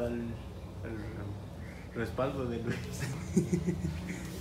va el, el respaldo de Luis.